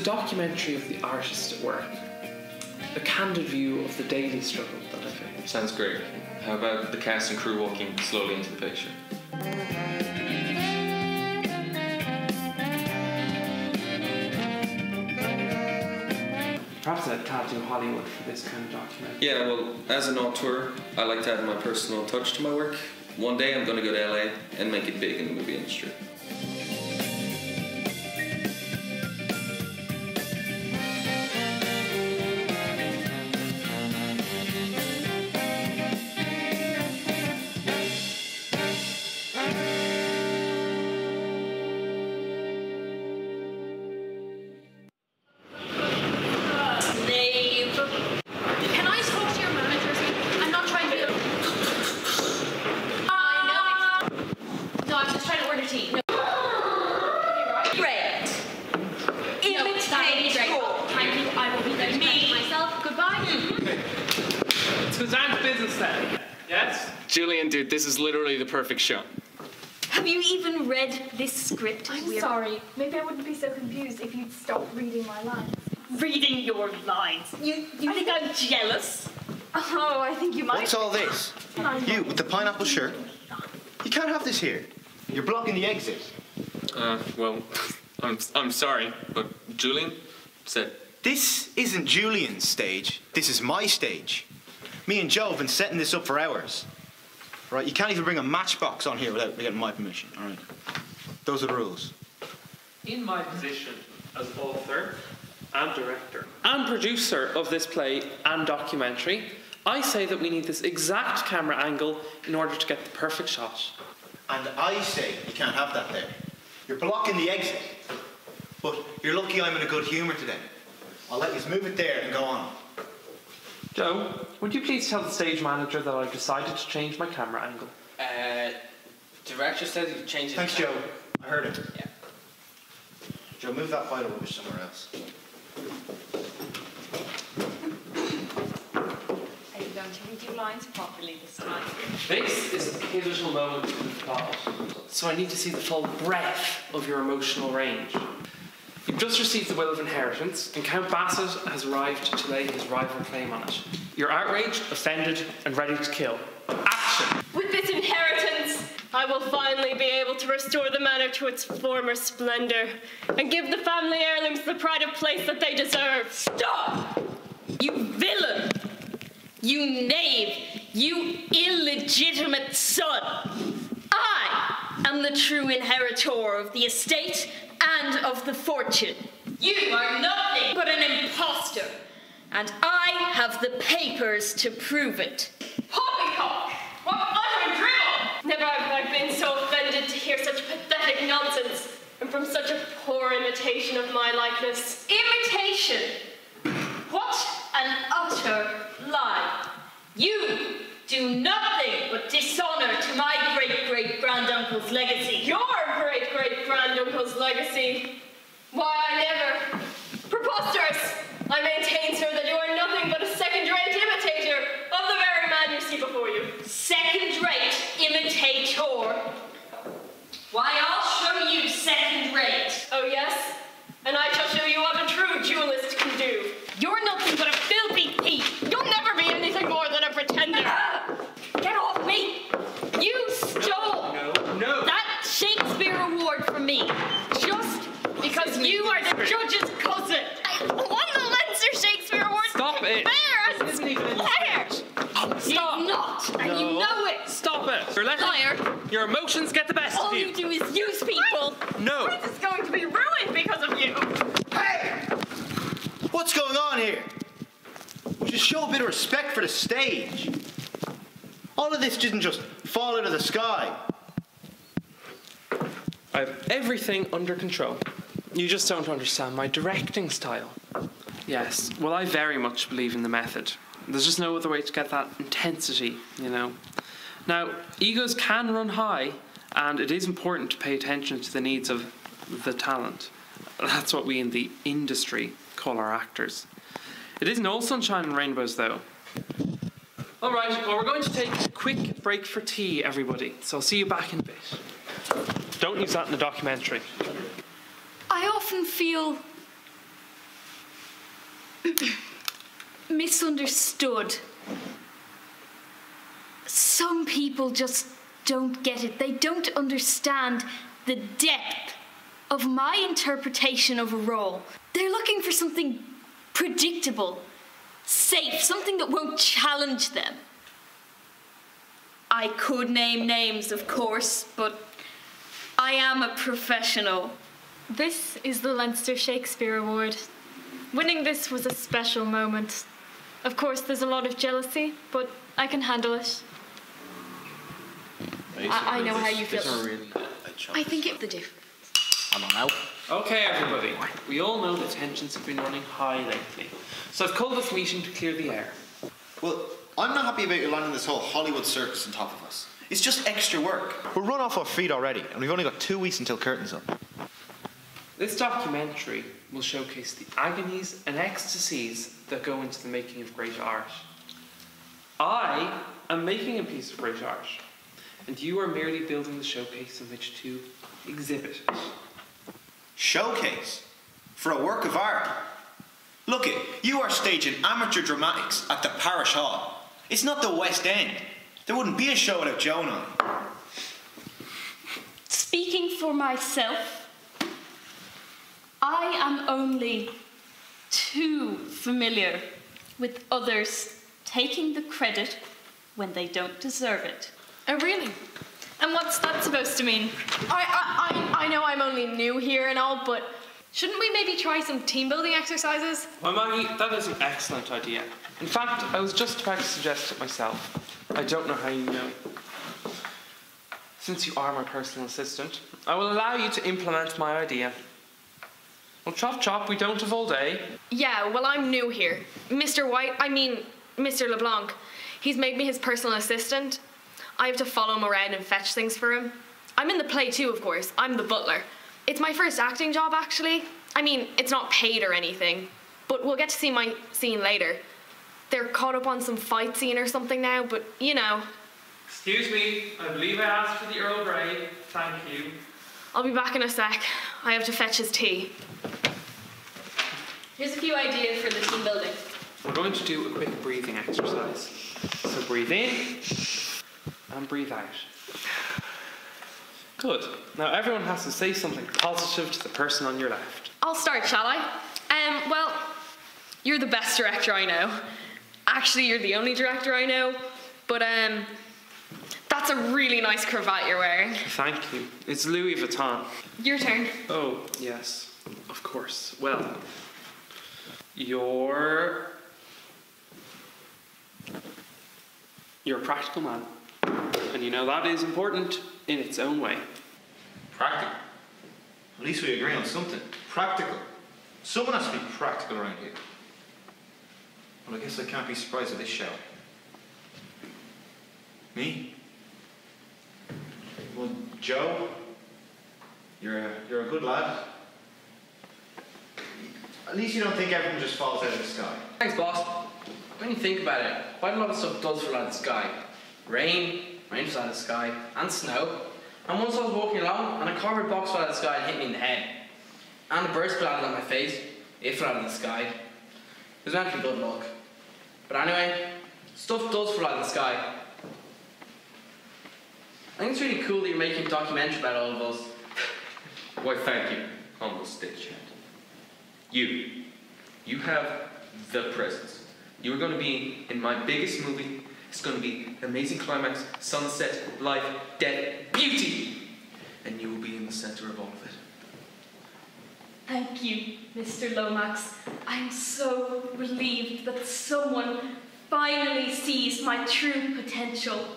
So it's a documentary of the artist at work. A candid view of the daily struggle that I face. Sounds great. How about the cast and crew walking slowly into the picture? Perhaps I can't do Hollywood for this kind of documentary. Yeah, well, as an auteur, I like to add my personal touch to my work. One day I'm going to go to LA and make it big in the movie industry. Dude, this is literally the perfect show. Have you even read this script? I'm We're sorry. Maybe I wouldn't be so confused if you'd stop reading my lines. Reading your lines. You you think I'm jealous? Oh, I think you might. What's all this? You with the pineapple shirt? You can't have this here. You're blocking the exit. Uh, well, I'm, I'm sorry, but Julian said, This isn't Julian's stage. This is my stage. Me and Joe have been setting this up for hours. Right? You can't even bring a matchbox on here without getting my permission. All right. Those are the rules. In my position as author and director and producer of this play and documentary, I say that we need this exact camera angle in order to get the perfect shot. And I say you can't have that there. You're blocking the exit. But you're lucky I'm in a good humour today. I'll let you move it there and go on. Joe, would you please tell the stage manager that I've decided to change my camera angle? Uh, director said he changed it. Thanks, Joe. I heard it. Yeah. Joe, move that pile of rubbish somewhere else. Are you going to read your lines properly this time? This is a pivotal moment in the plot, so I need to see the full breadth of your emotional range. Just received the will of inheritance, and Count Bassett has arrived to lay his rival claim on it. You're outraged, offended, and ready to kill. Action! With this inheritance, I will finally be able to restore the manor to its former splendor and give the family heirlooms the pride of place that they deserve. Stop! You villain! You knave! You illegitimate son! I am the true inheritor of the estate and of the fortune. You are nothing but an impostor, and I have the papers to prove it. Poppycock! What utter drivel! Never have I been so offended to hear such pathetic nonsense, and from such a poor imitation of my likeness. Imitation! What an utter lie! You do nothing but dishonor to my great great granduncle's legacy. Your granduncle's legacy. Why, I never. Preposterous! I maintain, sir, that you are nothing but a second rate imitator of the very man you see before you. Second rate imitator. Why, I'll show you second rate. Oh, yes? And I shall show you what a true duelist can do. You're nothing but a filthy thief. You'll never be anything more than a pretender. Get off me! You stole No, no! that Shakespeare award from me just because you are the judge's cousin. I won the Leinster Shakespeare Award. Stop it! Fair This isn't even in the Fair. script. He's not, and you know it. Stop it! You're letting Liar. your emotions get the best All of you All you. do is use people. No! This is going to be ruined because of you. Hey! What's going on here? Just show a bit of respect for the stage. All of this didn't just fall out of the sky. I have everything under control. You just don't understand my directing style. Yes, well, I very much believe in the method. There's just no other way to get that intensity, you know. Now, egos can run high, and it is important to pay attention to the needs of the talent. That's what we in the industry call our actors. It isn't all sunshine and rainbows, though. All right, well, we're going to take a quick break for tea, everybody. So I'll see you back in a bit. Don't use that in the documentary. I often feel misunderstood. Some people just don't get it. They don't understand the depth of my interpretation of a role. They're looking for something predictable, safe, something that won't challenge them. I could name names, of course, but I am a professional. This is the Leinster Shakespeare Award. Winning this was a special moment. Of course, there's a lot of jealousy, but I can handle it. I, I know how you feel. I think it the difference. I'm on out. Okay, everybody. We all know that tensions have been running high lately. So I've called this meeting to clear the air. Well, I'm not happy about you landing this whole Hollywood circus on top of us. It's just extra work. We're run off our feet already, and we've only got two weeks until curtain's up. This documentary will showcase the agonies and ecstasies that go into the making of great art. I am making a piece of great art, and you are merely building the showcase in which to exhibit it. Showcase for a work of art. Look it, you are staging amateur dramatics at the parish hall. It's not the West End. There wouldn't be a show without Joan on it. Speaking for myself, I am only too familiar with others taking the credit when they don't deserve it. Oh, really? And what's that supposed to mean? I, I, I, I know I'm only new here and all, but shouldn't we maybe try some team building exercises? Well, Maggie, that is an excellent idea. In fact, I was just about to suggest it myself. I don't know how you know. Since you are my personal assistant, I will allow you to implement my idea. Well, chop chop, we don't have all day. Yeah, well, I'm new here. Mr. White, I mean, Mr. LeBlanc, he's made me his personal assistant. I have to follow him around and fetch things for him. I'm in the play too, of course. I'm the butler. It's my first acting job, actually. I mean, it's not paid or anything, but we'll get to see my scene later. They're caught up on some fight scene or something now, but you know, Excuse me, I believe I asked for the Earl Grey. Thank you. I'll be back in a sec. I have to fetch his tea. Here's a few ideas for the team building. We're going to do a quick breathing exercise. So breathe in and breathe out. Good. Now everyone has to say something positive to the person on your left. I'll start, shall I? Um, well, you're the best director I know. Actually, you're the only director I know. But um, that's a really nice cravat you're wearing. Thank you. It's Louis Vuitton. Your turn. Oh, yes, of course. Well, you're. You're a practical man. And you know that is important in its own way. Practical. At least we agree on something. Practical. Someone has to be practical around here. Well, I guess I can't be surprised at this show. Me? Well, Joe, you're a, you're a good lad. At least you don't think everything just falls out of the sky. Thanks, boss. When you think about it, quite a lot of stuff does fall out of the sky. Rain, rain falls out of the sky, and snow. And once I was walking along, and a cardboard box fell out of the sky and hit me in the head. And a bird landed on my face. It fell out of the sky. It was meant to be good luck. But anyway, stuff does fall out of the sky. I think it's really cool that you're making a documentary about all of us. Why, thank you, humble stagehand. You, you have the presence. You are going to be in my biggest movie. It's going to be amazing climax, sunset, life, death, beauty, and you will be in the center of all of it. Thank you, Mr. Lomax. I'm so relieved that someone finally sees my true potential.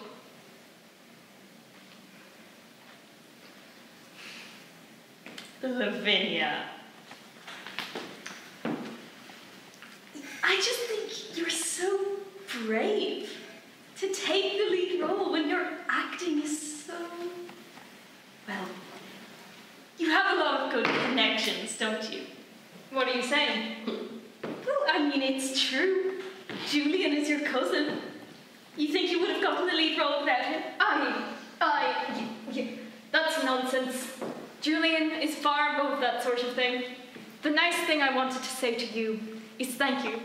Lavinia. I just think you're so brave to take the lead role when your acting is so. Well, you have a lot of good connections, don't you? What are you saying? Well, I mean, it's true. Julian is your cousin. You think you would have gotten the lead role without him? I, I, that's nonsense. Julian is far above that sort of thing. The nice thing I wanted to say to you is thank you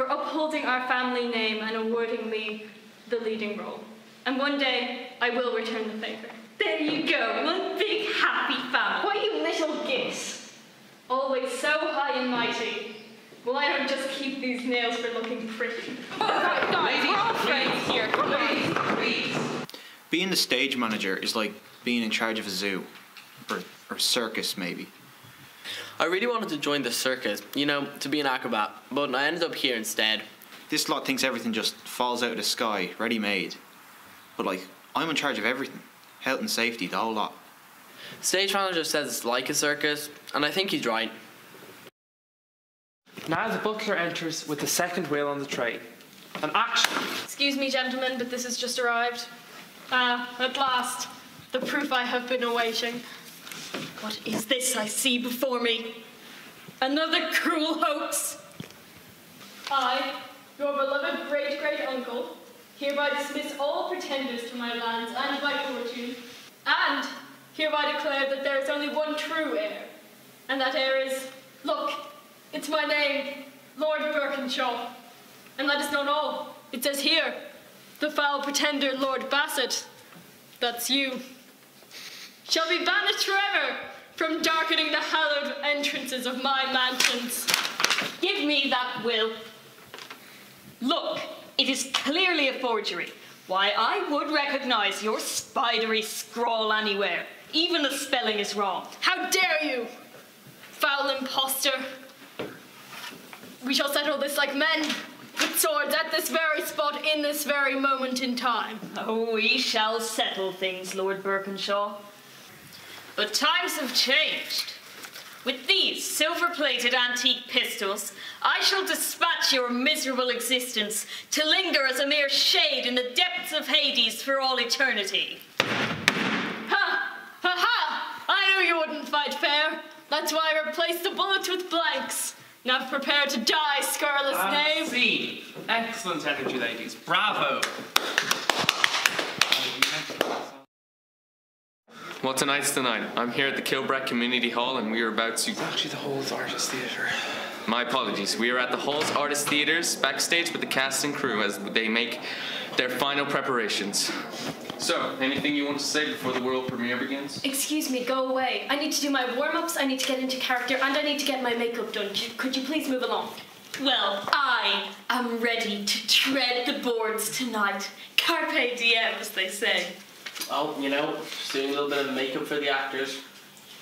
for upholding our family name and awarding me the leading role. And one day I will return the favor. There you go, one big happy family. Why, you little git! Always so high and mighty. Well, I don't just keep these nails for looking pretty. Oh, Guys, we're all friends here. Come on. Please. Being the stage manager is like being in charge of a zoo, or, or circus maybe. I really wanted to join the circus, you know, to be an acrobat, but I ended up here instead. This lot thinks everything just falls out of the sky, ready made. But like, I'm in charge of everything health and safety, the whole lot. Stage manager says it's like a circus, and I think he's right. Now the butler enters with the second wheel on the tray. An action! Excuse me, gentlemen, but this has just arrived. Ah, at last, the proof I have been awaiting. What is this I see before me? Another cruel hoax? I, your beloved great great uncle, hereby dismiss all pretenders to my lands and my fortune, and hereby declare that there is only one true heir. And that heir is, look, it's my name, Lord Birkinshaw. And that is not all. It says here, the foul pretender Lord Bassett, that's you, shall be banished forever from darkening the hallowed entrances of my mansions. Give me that will. Look, it is clearly a forgery. Why, I would recognize your spidery scrawl anywhere. Even the spelling is wrong. How dare you, foul impostor! We shall settle this like men, with swords at this very spot in this very moment in time. Oh, we shall settle things, Lord Birkinshaw. But times have changed. With these silver plated antique pistols, I shall dispatch your miserable existence to linger as a mere shade in the depths of Hades for all eternity. Ha! Ha ha! I knew you wouldn't fight fair. That's why I replaced the bullets with blanks. Now prepare to die, scurrilous knave. scene. Excellent energy, ladies. Bravo. Well, tonight's the night. I'm here at the Kilbrack Community Hall, and we are about to. Actually, the Halls Artist Theatre. My apologies. We are at the Hall's Artist Theatres, backstage with the cast and crew as they make their final preparations. So, anything you want to say before the world premiere begins? Excuse me, go away. I need to do my warm ups, I need to get into character, and I need to get my makeup done. Could you please move along? Well, I am ready to tread the boards tonight. Carpe diem, as they say. Oh, you know, just doing a little bit of makeup for the actors.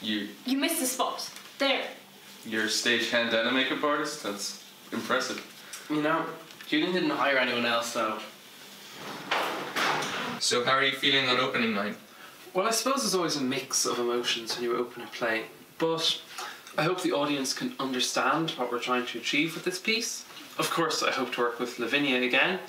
You, You missed the spot. There. you're a stagehand and a makeup artist? That's impressive. You know, Julian didn't hire anyone else, though. So, how are you feeling on opening night? Well, I suppose there's always a mix of emotions when you open a play, but I hope the audience can understand what we're trying to achieve with this piece. Of course, I hope to work with Lavinia again,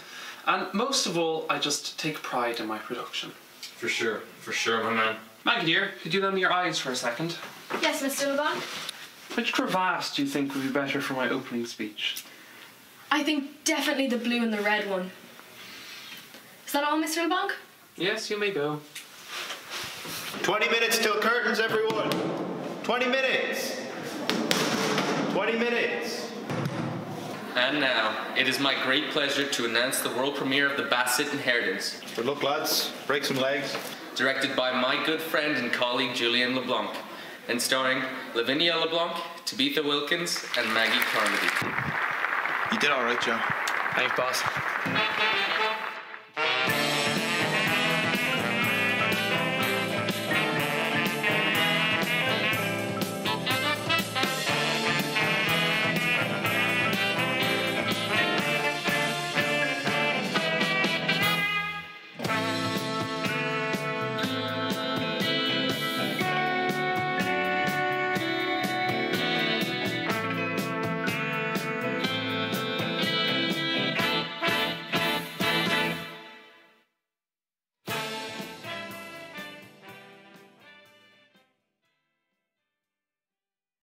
and most of all, I just take pride in my production. For sure, for sure, my man. Maggie dear, could you lend me your eyes for a second? Yes, Mr. LeBlanc? Which cravat do you think would be better for my opening speech? I think definitely the blue and the red one. Is that all, Mr. LeBlanc? Yes, you may go. 20 minutes till curtains, everyone. 20 minutes. 20 minutes. And now, it is my great pleasure to announce the world premiere of The Bassett Inheritance, Good luck, lads. Break some legs. directed by my good friend and colleague Julian LeBlanc, and starring Lavinia LeBlanc, Tabitha Wilkins, and Maggie Carmody. You did all right, Joe. Thanks, boss.